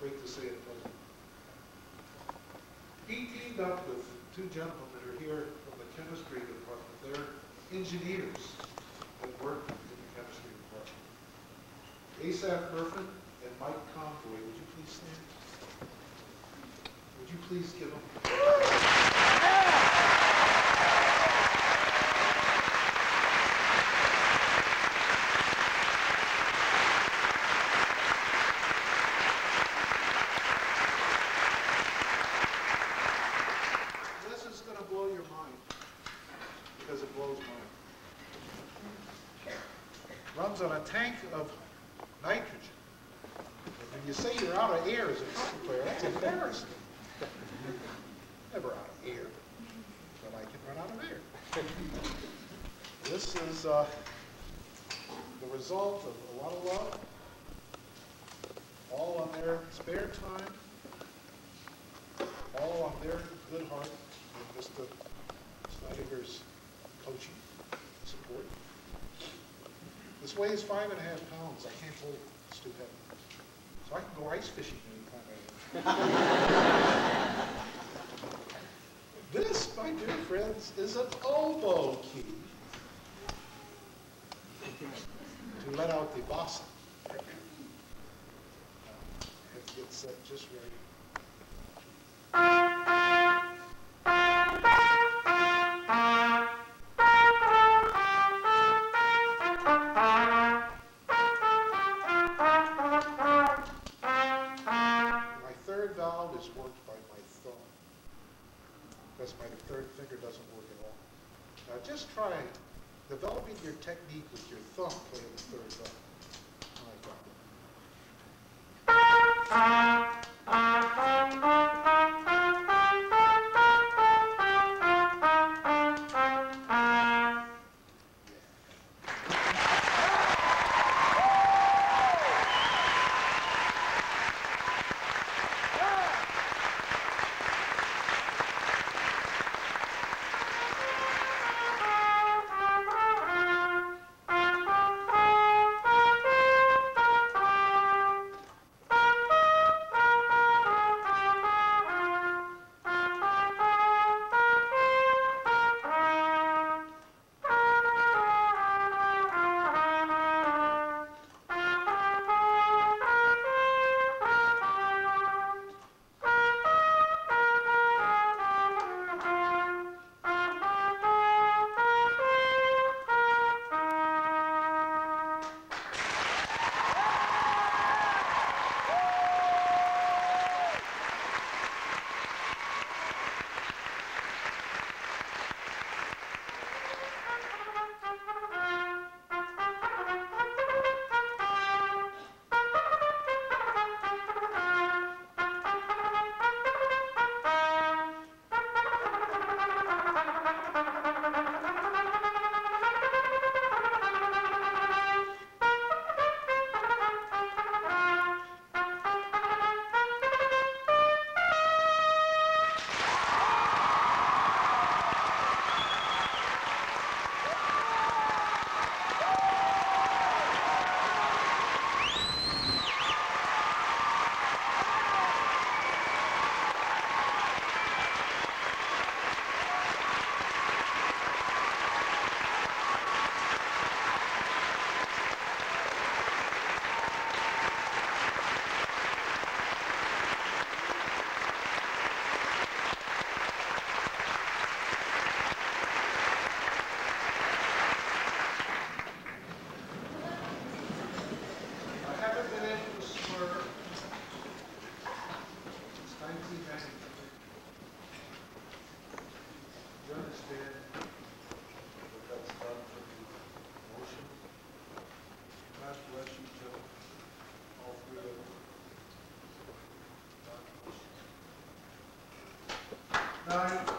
Great to see it. He teamed up with two gentlemen that are here from the chemistry department. They're engineers that work in the chemistry department. Asaph Murfin and Mike Conboy, would you please stand? Would you please give them? This is gonna blow your mind, because it Runs on a tank of nitrogen. When you say you're out of air as a football player, that's embarrassing. Never out of air, but I can run out of air. This is, uh, the result of a lot of love, all on their spare time, all on their good heart, and Mr. Snedeker's coaching support. This weighs five and a half pounds, I can't hold it, it's too heavy. So I can go ice fishing anytime I want. This, my dear friends, is an oboe key to let out the bossa. Get set just right. Because my third finger doesn't work at all. Now just try developing your technique with your thumb playing the third valve. My God. Now,